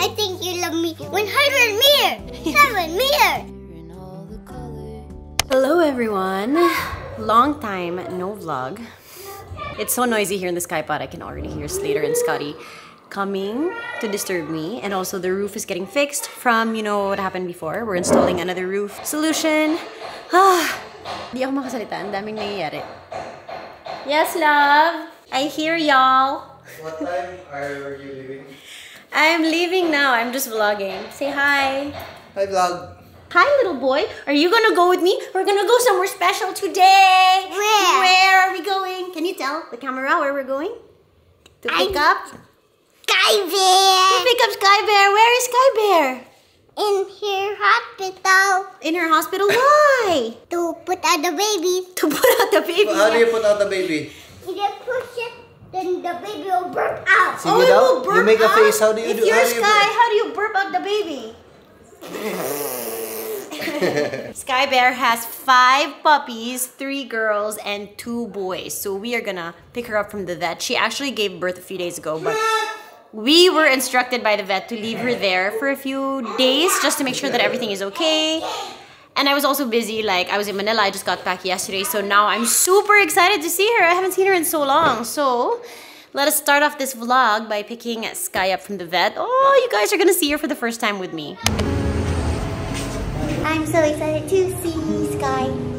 I think you love me 100 meter. 7 meter. Hello everyone! Long time no vlog. It's so noisy here in the skypod. I can already hear Slater and Scotty coming to disturb me. And also the roof is getting fixed from, you know, what happened before. We're installing another roof solution. Ah, di ako makasalita. Ang daming nangyayari. Yes, love? I hear y'all. What time are you leaving? I'm leaving now. I'm just vlogging. Say hi. Hi vlog. Hi, little boy. Are you gonna go with me? We're gonna go somewhere special today. Where? Where are we going? Can you tell the camera where we're going? To pick I- up? Sky To Bear. pick up Sky Bear. Where is Sky Bear? In her hospital. In her hospital. Why? To put out the baby. to put out the baby. How do you put out the baby? If you push it, then the baby will burp out. See Oh, it it out? will burp You make a face. How do you if do? you're How do you Sky, how do you burp out the baby? Sky Bear has five puppies, three girls, and two boys. So we are gonna pick her up from the vet. She actually gave birth a few days ago, but we were instructed by the vet to leave her there for a few days just to make sure that everything is okay. And I was also busy, like I was in Manila, I just got back yesterday, so now I'm super excited to see her. I haven't seen her in so long. So let us start off this vlog by picking Sky up from the vet. Oh, you guys are gonna see her for the first time with me. I'm so excited to see Sky.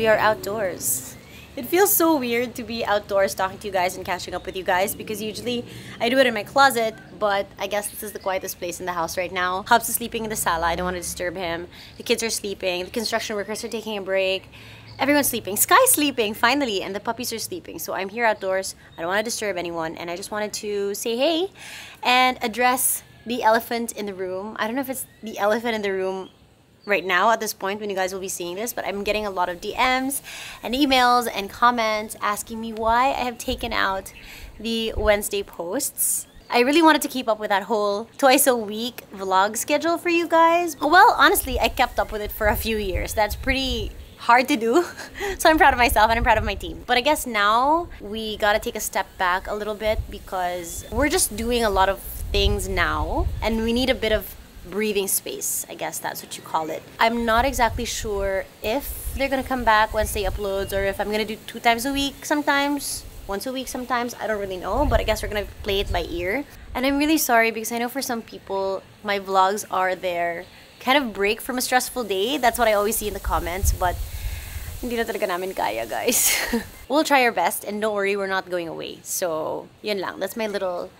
We are outdoors. It feels so weird to be outdoors talking to you guys and catching up with you guys because usually I do it in my closet, but I guess this is the quietest place in the house right now. Hubs is sleeping in the sala. I don't want to disturb him. The kids are sleeping. The construction workers are taking a break. Everyone's sleeping. Sky's sleeping, finally, and the puppies are sleeping. So I'm here outdoors. I don't want to disturb anyone, and I just wanted to say hey and address the elephant in the room. I don't know if it's the elephant in the room right now at this point when you guys will be seeing this, but I'm getting a lot of DMs and emails and comments asking me why I have taken out the Wednesday posts. I really wanted to keep up with that whole twice a week vlog schedule for you guys. Well, honestly, I kept up with it for a few years. That's pretty hard to do. so I'm proud of myself and I'm proud of my team. But I guess now we gotta take a step back a little bit because we're just doing a lot of things now and we need a bit of breathing space. I guess that's what you call it. I'm not exactly sure if they're gonna come back Wednesday uploads or if I'm gonna do two times a week sometimes, once a week sometimes. I don't really know, but I guess we're gonna play it by ear. And I'm really sorry because I know for some people my vlogs are their kind of break from a stressful day. That's what I always see in the comments, but hindi na talaga namin kaya, guys. we'll try our best and don't worry, we're not going away. So, yun lang. That's my little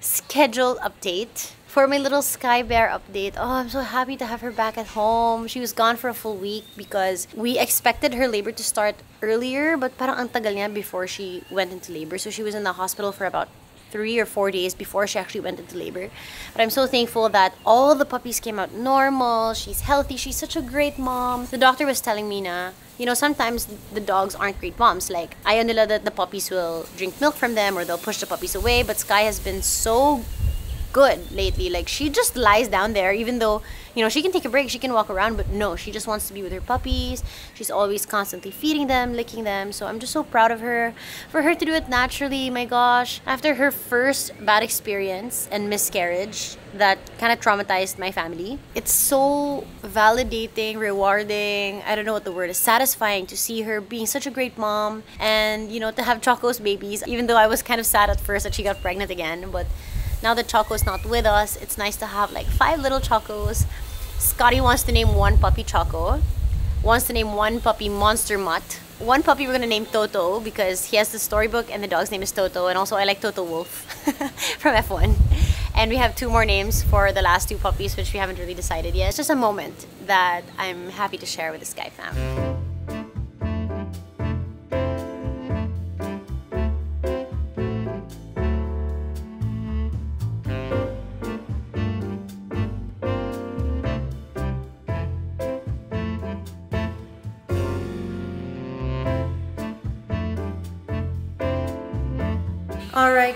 schedule update. For my little Sky Bear update, oh, I'm so happy to have her back at home. She was gone for a full week because we expected her labor to start earlier, but parang ang tagal niya before she went into labor. So she was in the hospital for about three or four days before she actually went into labor. But I'm so thankful that all the puppies came out normal. She's healthy. She's such a great mom. The doctor was telling me na, you know, sometimes the dogs aren't great moms. Like, ayaw nila that the puppies will drink milk from them or they'll push the puppies away. But Sky has been so good lately. Like she just lies down there, even though you know she can take a break, she can walk around, but no, she just wants to be with her puppies. She's always constantly feeding them, licking them. So I'm just so proud of her for her to do it naturally. My gosh, after her first bad experience and miscarriage that kind of traumatized my family, it's so validating, rewarding. I don't know what the word is. Satisfying to see her being such a great mom and you know to have Choco's babies. Even though I was kind of sad at first that she got pregnant again, but now that Choco's not with us, it's nice to have like five little Chocos. Scotty wants to name one puppy Choco. Wants to name one puppy Monster Mutt. One puppy we're gonna name Toto because he has the storybook and the dog's name is Toto. And also I like Toto Wolff from F1. And we have two more names for the last two puppies, which we haven't really decided yet. It's just a moment that I'm happy to share with the Sky fam.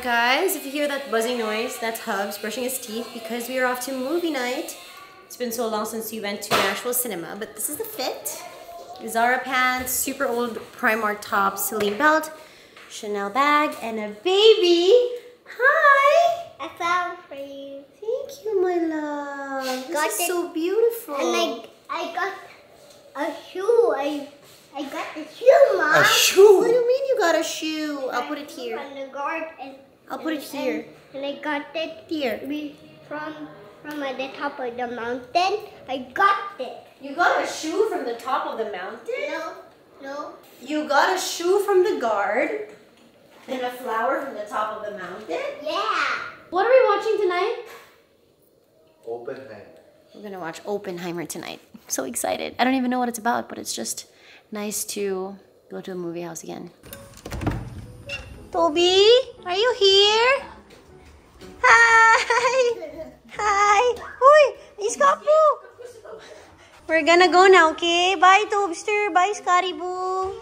Guys, if you hear that buzzing noise, that's Hubs brushing his teeth because we are off to movie night. It's been so long since we went to Nashville cinema, but this is the fit. Zara pants, super old Primark top, Celine belt, Chanel bag, and a baby. Hi! I found for you. Thank you, my love. This Got is it. so beautiful. And I, I got a shoe. I, I got the shoe, Mom. A shoe? What do you mean you got a shoe? I'll put it here. From the guard and I'll put it here. And, I got it Here. we- from from at the top of the mountain. I got it. You got a shoe from the top of the mountain? No, no. You got a shoe from the guard and a flower from the top of the mountain? Yeah. What are we watching tonight? Oppenheimer. We're gonna watch Oppenheimer tonight. So excited. I don't even know what it's about, but it's just nice to go to a movie house again. Toby, are you here? Hi! Hi! Uy! Iska! We're gonna go now, okay? Bye, Tobster! Bye, Scotty Boo!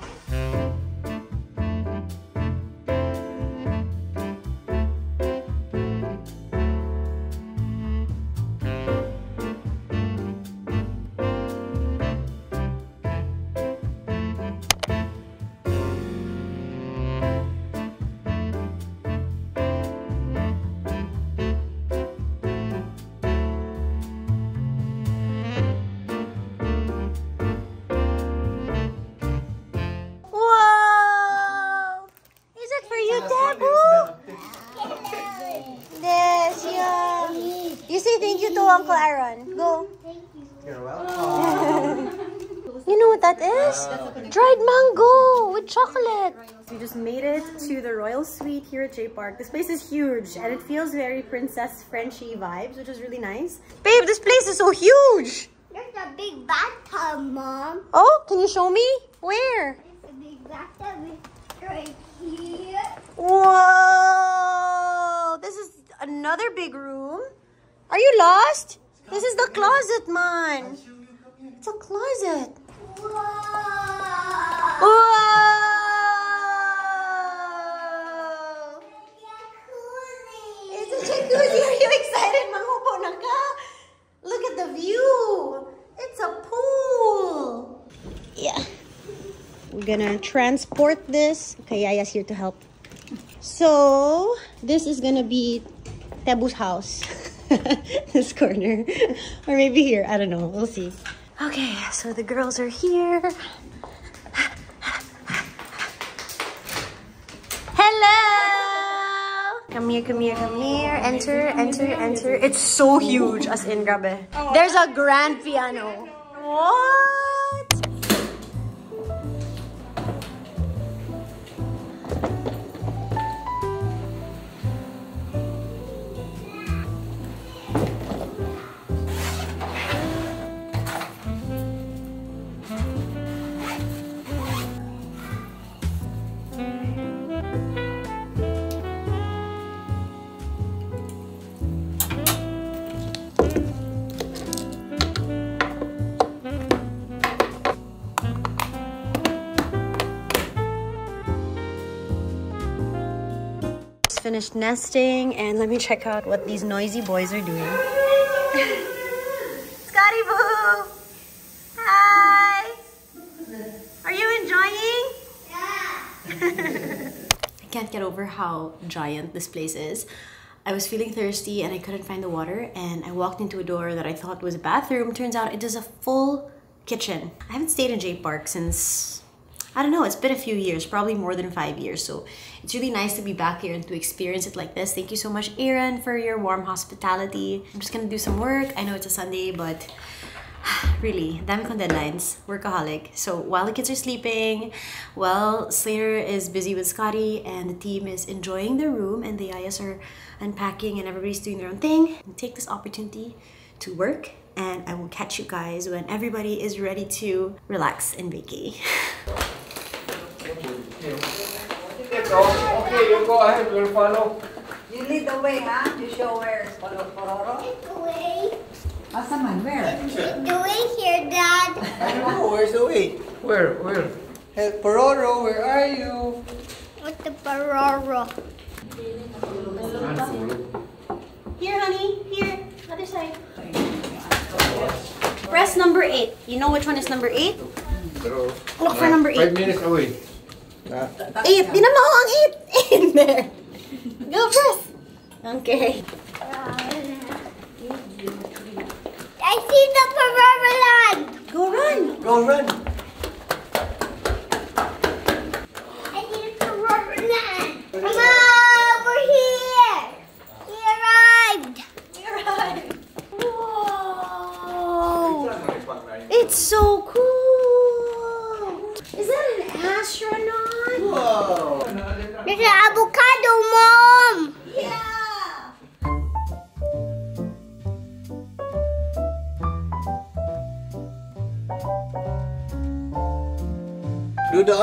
J Park. This place is huge and it feels very Princess Frenchy vibes, which is really nice. Babe, this place is so huge. There's a big bathtub, Mom. Oh, can you show me? Where? There's a big bathtub right here. Whoa! This is another big room. Are you lost? This is the closet, man. It's a closet. Whoa. Whoa! Jacuzzi. Are you excited? Mangupo na ka? Look at the view. It's a pool. Yeah. We're gonna transport this. Okay, Yaya's here to help. So, this is gonna be Tebu's house. this corner. or maybe here. I don't know. We'll see. Okay, so the girls are here. Hello! Come here, come here, come here. Enter, enter, enter. It's so huge, as in, grabe. There's a grand piano. What? Finished nesting and let me check out what these noisy boys are doing. Scotty Boo! Hi! Are you enjoying? Yeah! I can't get over how giant this place is. I was feeling thirsty and I couldn't find the water and I walked into a door that I thought was a bathroom. Turns out it is a full kitchen. I haven't stayed in J Park since I don't know, it's been a few years, probably more than five years. So it's really nice to be back here and to experience it like this. Thank you so much, Aaron, for your warm hospitality. I'm just gonna do some work. I know it's a Sunday, but really, dami kong deadlines, workaholic. So while the kids are sleeping, while Slater is busy with Scotty and the team is enjoying their room and the IS are unpacking and everybody's doing their own thing, take this opportunity to work and I will catch you guys when everybody is ready to relax and vacay. Okay, you go ahead, we'll follow. You lead the way, huh? You show where is Polo Pororo. Doing, Asa man, where? doing here, Dad. I don't know, where's the way? Where, where? Hey, Pororo, where are you? With the Pororo. Here, honey. Here. Other side. Press number eight. You know which one is number eight? Look for number 8. Five minutes away. Ah, Eight. Di na mo ang eight. In there. Go, press. Okay. I see the baroro land. Go run. Go run.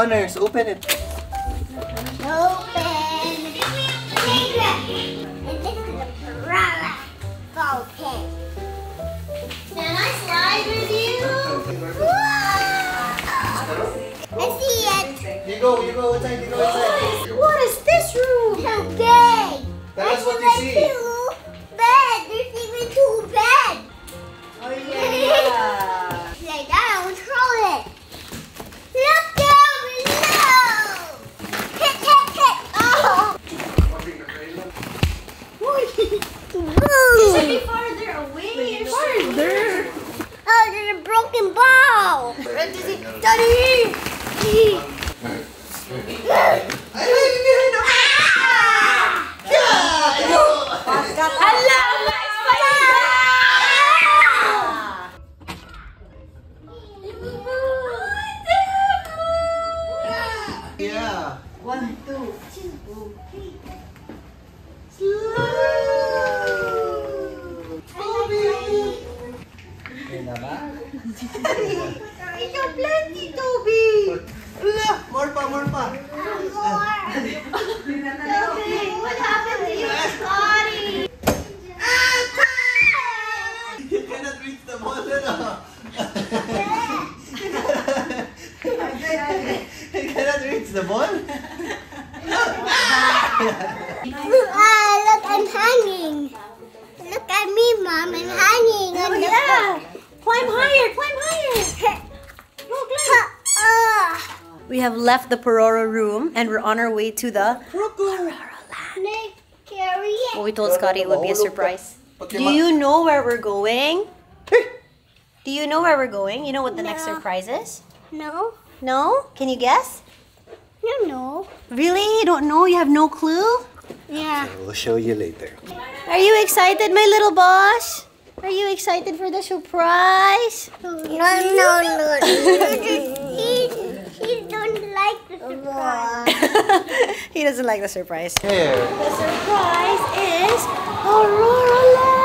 Do honors, open it. Open. And this is a Pororo fountain. Can I slide with you? Whoa! I see it. You go, you go inside, you go inside. What is this room? So big. Tell us what There's you see. Left the Pororo room and we're on our way to the. Nick, carry it. Well, we told Scotty it would be a surprise. Do you know where we're going? Do you know where we're going? You know what the next surprise is? No, No? Can you guess? no, no. Really? You don't know? You have no clue? Yeah. We'll show you later. Are you excited, my little boss? Are you excited for the surprise? No, no, no. he, he don't like the surprise. he doesn't like the surprise. Here. The surprise is Pororo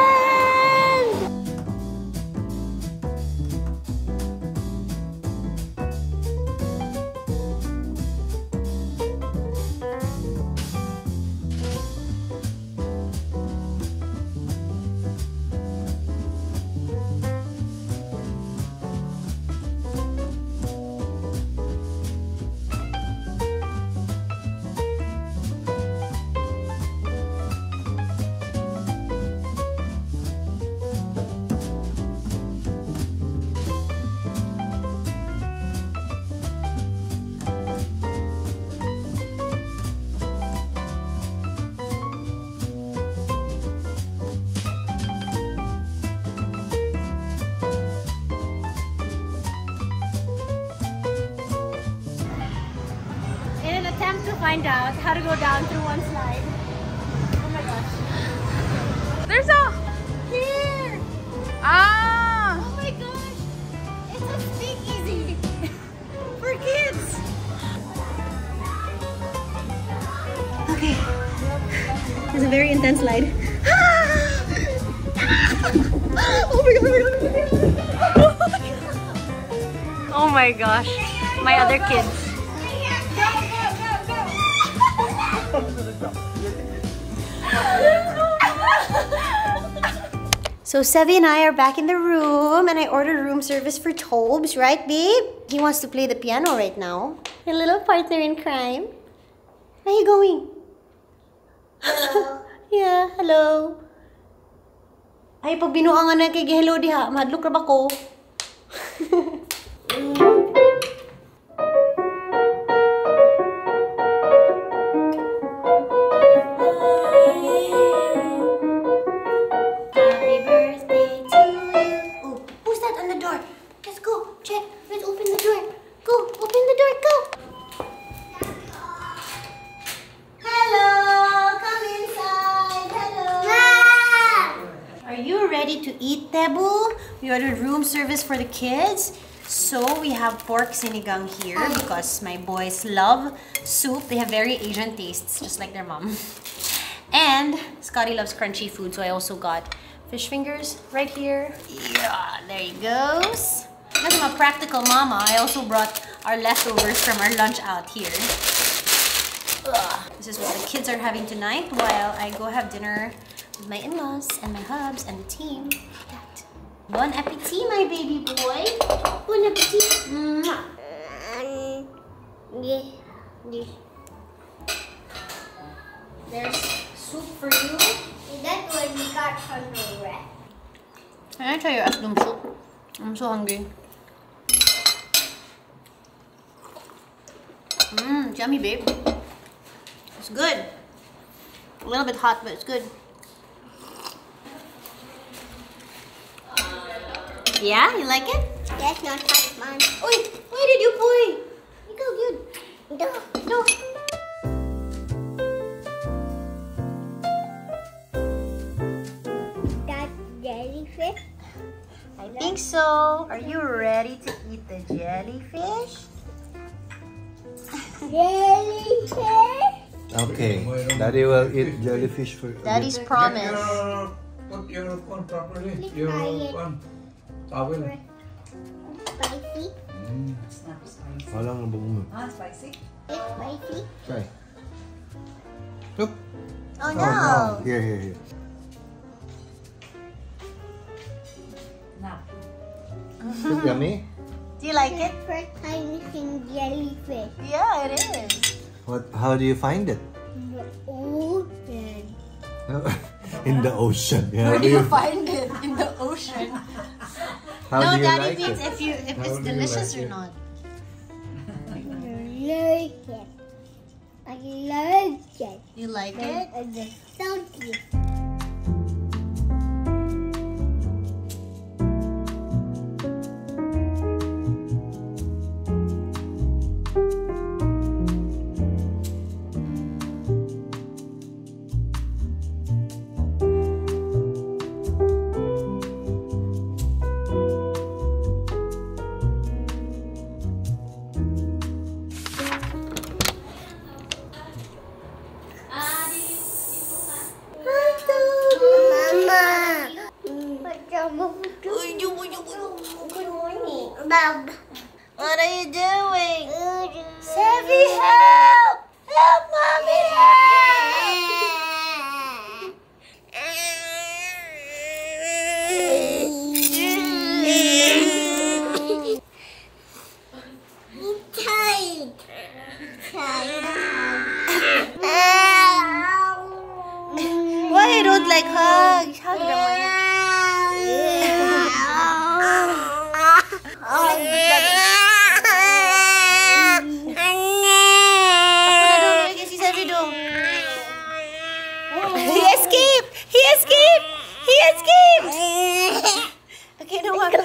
find out how to go down through one slide. Oh my gosh. There's a Here! ah. Oh my gosh! It's a speakeasy for kids. Okay. It's a very intense slide. oh my god, oh my god. Oh my gosh. My other kids. So Sevi and I are back in the room and I ordered room service for Tobes, right babe? He wants to play the piano right now. Your little partner in crime. Where are you going? Hello. yeah, hello. Ay, pag binuangan na kay hello diha, mahadlok ra ba ko? Mm. For the kids. So we have pork sinigang here because my boys love soup. They have very Asian tastes, just like their mom. And Scotty loves crunchy food, so I also got fish fingers right here. Yeah, there he goes. Because I'm a practical mama, I also brought our leftovers from our lunch out here. Ugh. This is what the kids are having tonight while I go have dinner with my in-laws and my hubs and the team. Bon appetit, my baby boy. Bon appetit. Mwah. There's soup for you. That one we got from the rest. Can I try your soup? I'm so hungry. Mmm, yummy, babe. It's good. A little bit hot, but it's good. Yeah, you like it? That's not hot, man. Oi, why did you boy? You go good. No. No. That jellyfish. I think so. Are you ready to eat the jellyfish? Jellyfish. Okay. Daddy will eat jellyfish for Daddy's promise. Put your phone properly. Your by phone. Towel. Spicy. It's not spicy. Walang nabong mo. Ah, spicy? It's spicy. Try. Look. Oh Oh, no. no. Here, here, here. No. Is it yummy? Do you like it? First time eating jellyfish. Yeah, it is. What? How do you find it? The ocean. In the ocean. Yeah, Where do you you- find it? In the ocean. How no, do you Daddy like means it? if you if How it's delicious like or it? not. I like it. I like it. You like it? And the salty. Bob. What are you doing? Sevi! Help, mommy, help! Tight. Why you don't like hugs? Hug naman. Ano daw? Si Sabi daw. He escaped! He escaped! He escaped! Okay, no one.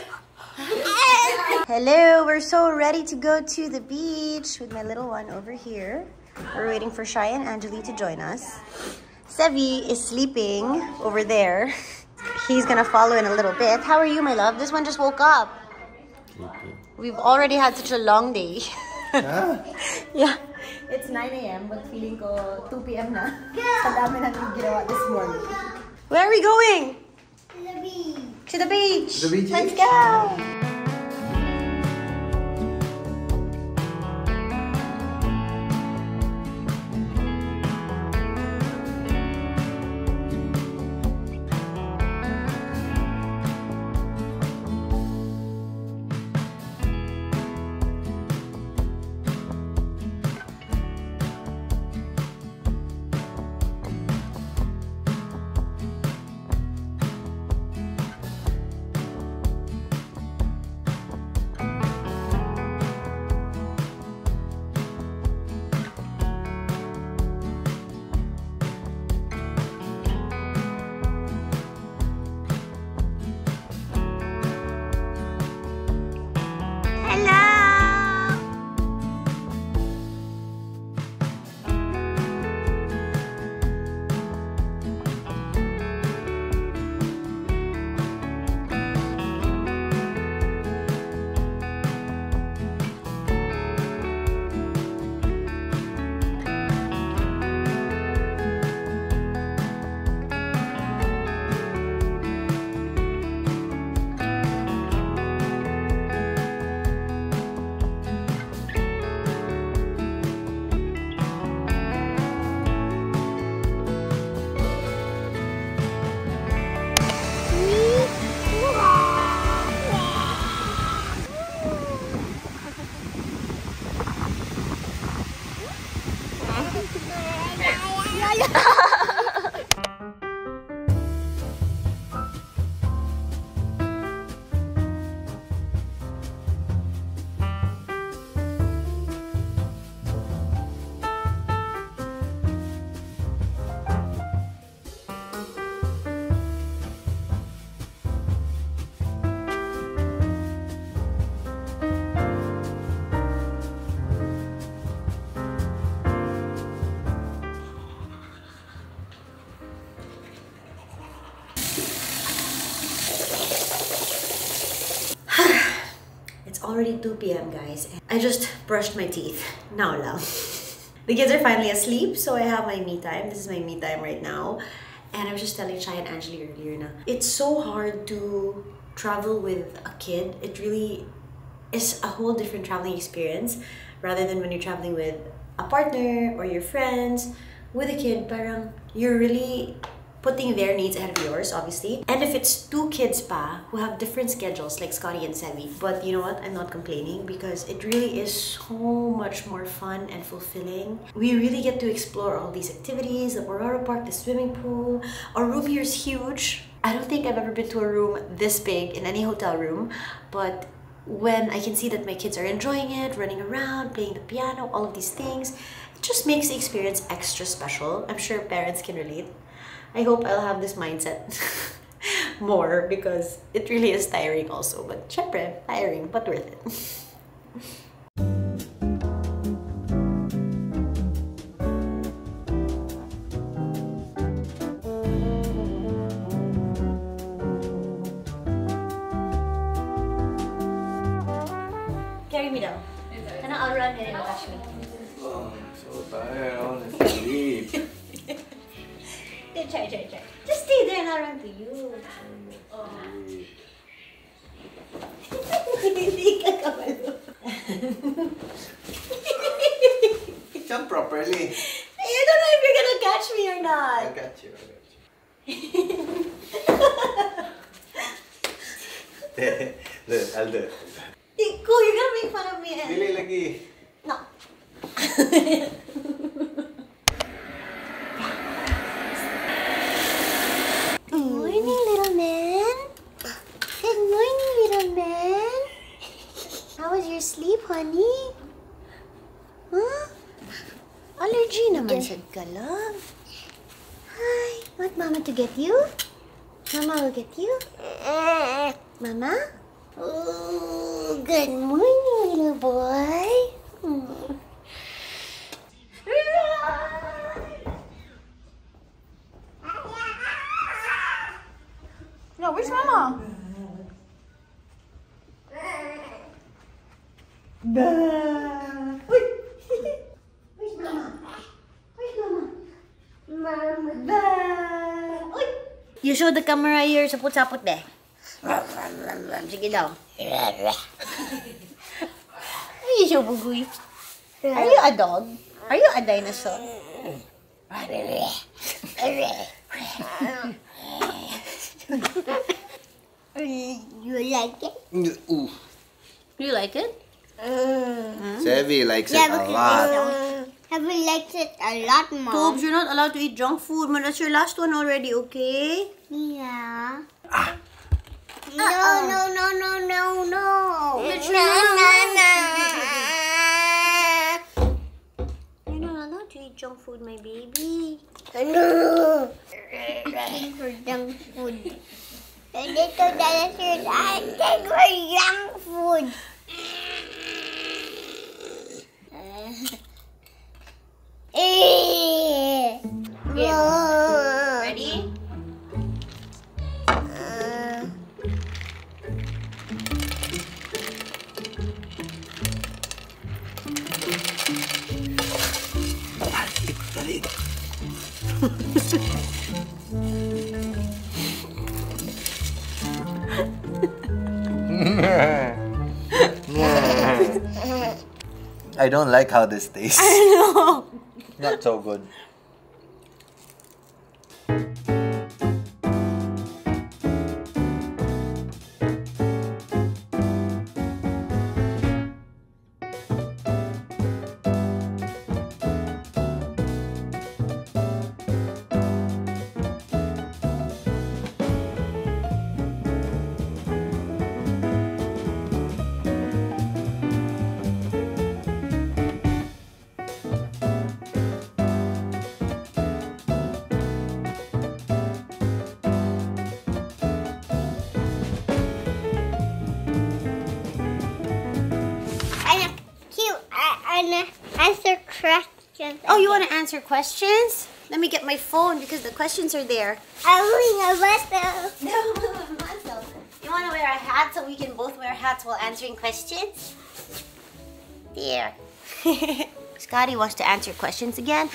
Hello, we're so ready to go to the beach with my little one over here. We're waiting for Shai and Angeli to join us. Sevi is sleeping over there. He's gonna follow in a little bit. How are you, my love? This one just woke up. We've already had such a long day. yeah. It's 9 a.m. but feeling ko 2 p.m. na. Sa dami natin ginawa this morning. Where are we going? To the beach. To the beach? Let's go. Already 2 p.m. guys. I just brushed my teeth. Now lang. The kids are finally asleep, so I have my me time. This is my me time right now. And I was just telling Shai and Angeli earlier na, it's so hard to travel with a kid. It really is a whole different traveling experience rather than when you're traveling with a partner or your friends. With a kid, parang you're really putting their needs ahead of yours, obviously. And if it's two kids pa who have different schedules like Scotty and Sevi, but you know what? I'm not complaining because it really is so much more fun and fulfilling. We really get to explore all these activities, the Pororo Park, the swimming pool. Our room here is huge. I don't think I've ever been to a room this big in any hotel room, but when I can see that my kids are enjoying it, running around, playing the piano, all of these things, it just makes the experience extra special. I'm sure parents can relate. I hope I'll have this mindset more because it really is tiring also. But syempre, tiring, but worth it. Properly. I don't know if you're gonna catch me or not. I got you. I got you. Look, I'll do it. Where's Mama? You show the camera your sapot-sapot de. Sige daw. you show bugoy. Are you a dog? Are you a dinosaur? You like it? Ooh. You like it? Sevi likes Yeah, it a lot. uh, Heaven likes it a lot, Mom. Tobes, you're not allowed to eat junk food. Man, that's your last one already, okay? Yeah. No, no, no, no, no, no. But no, no, no. You're not allowed to eat junk food, my baby. No. Asking for junk food. The little dinosaurs are asking for young food. I don't like how this tastes. No. Not so good. You want to answer questions? Let me get my phone because the questions are there. I'm wearing a vest. No, You want to wear a hat so we can both wear hats while answering questions? There. Scotty wants to answer questions again.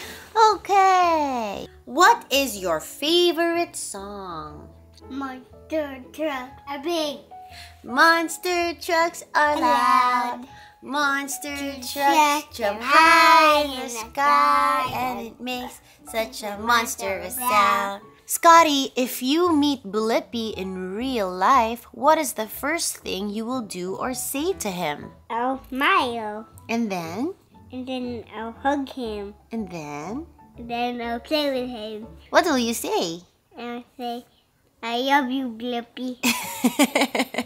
Okay. What is your favorite song? Monster truck. A big. Monster trucks are loud. Monster truck jump high in the sky and it makes such a monstrous sound. Scotty, if you meet Blippi in real life, what is the first thing you will do or say to him? I'll smile. And then, And then I'll hug him. and then, And then I'll play with him. what will you say? I'll say, I love you, Blippi.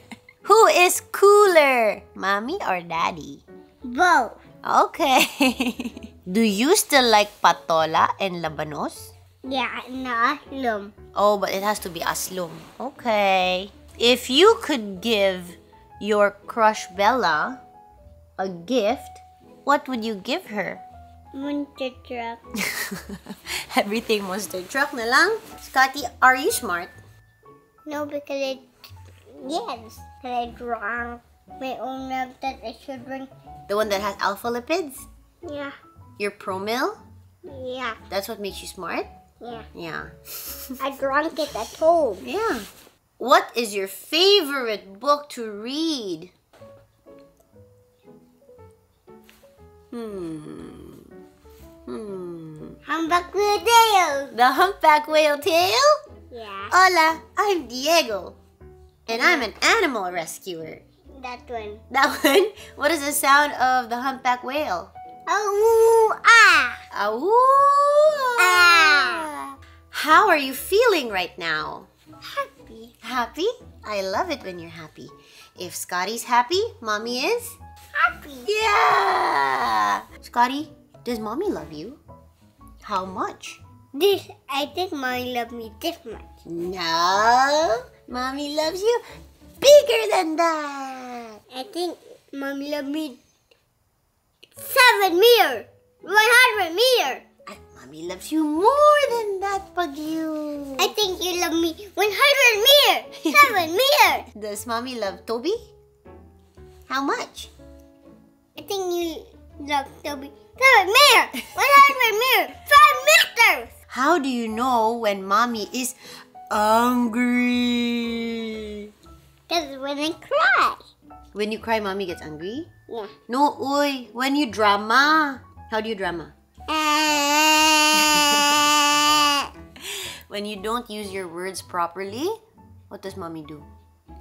Who is cooler, mommy or daddy? Both. Okay. Do you still like patola and labanos? Yeah, no, aslum. Oh, but it has to be aslum. Okay. If you could give your crush Bella a gift, what would you give her? Monster truck. Everything monster truck na lang. Scotty, are you smart? No, because it, yes, because I drank my own milk that I should drink. The one that has alpha lipids? Yeah, Your promil? yeah, That's what makes you smart? yeah. Yeah. I drank it at home. Yeah. What is your favorite book to read? Hmm. Hmm. Humbug with tail. The Humpback Whale Tale? Yeah, Hola, I'm Diego. And I'm an animal rescuer. that one. That one? What is the sound of the humpback whale? Ah, Awoo! Ah. How are you feeling right now? happy. Happy? I love it when you're happy. If Scotty's happy, mommy is? Happy. Yeah! Scotty, does mommy love you? How much? This, I think mommy loved me this much. No, mommy loves you bigger than that. I think mommy loved me seven meter, one hundred meter. And mommy loves you more than that, Pagyu. I think you love me 100 meter. 7 meter. Does mommy love Toby? How much? I think you love Toby 7 meter. 100 meter. 5 meters. How do you know when mommy is angry? Because when I cry. When you cry, mommy gets angry? Yeah. No, uy. When you drama. How do you drama? When you don't use your words properly, what does mommy do?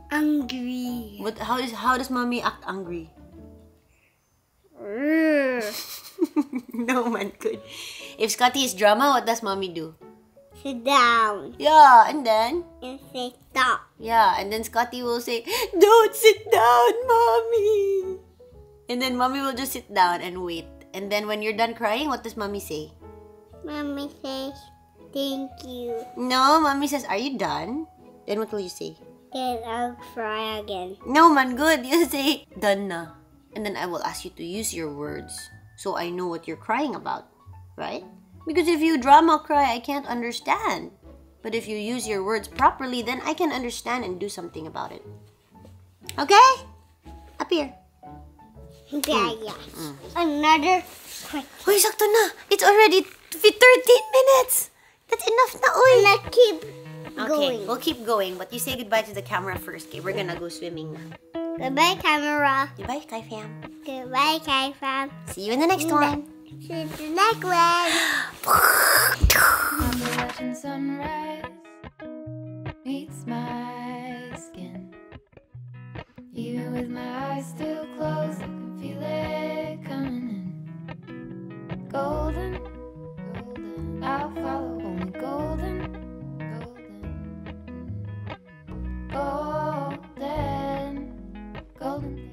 Angry. What? How is how does mommy act angry? no man could. If Scottie is drama, what does mommy do? Sit down Yeah, and then and say stop. yeah, and then Scottie will say, "Don't sit down, mommy." And then mommy will just sit down and wait. And then when you're done crying, what does mommy say? Mommy says thank you. No, mommy says, "Are you done?" Then what will you say? Then I'll cry again. No man, good. You say, "Done na." And then I will ask you to use your words so I know what you're crying about, right? Because if you drama cry, I can't understand. But if you use your words properly, then I can understand and do something about it. Okay? Up here. Yeah, hmm. yeah. Another question. Uy, sakto na. It's already 13 minutes. That's enough na, uy. Let's keep Okay, going. we'll keep going. But you say goodbye to the camera first. Okay, we're gonna go swimming na. Goodbye, camera. Goodbye, Sky fam. Goodbye, Sky fam. See you in the next one. Since the next one. watching sunrise meets my skin. Even with my eyes still closed, I can feel it coming in. Golden, golden. I'll follow only golden, golden, golden, golden.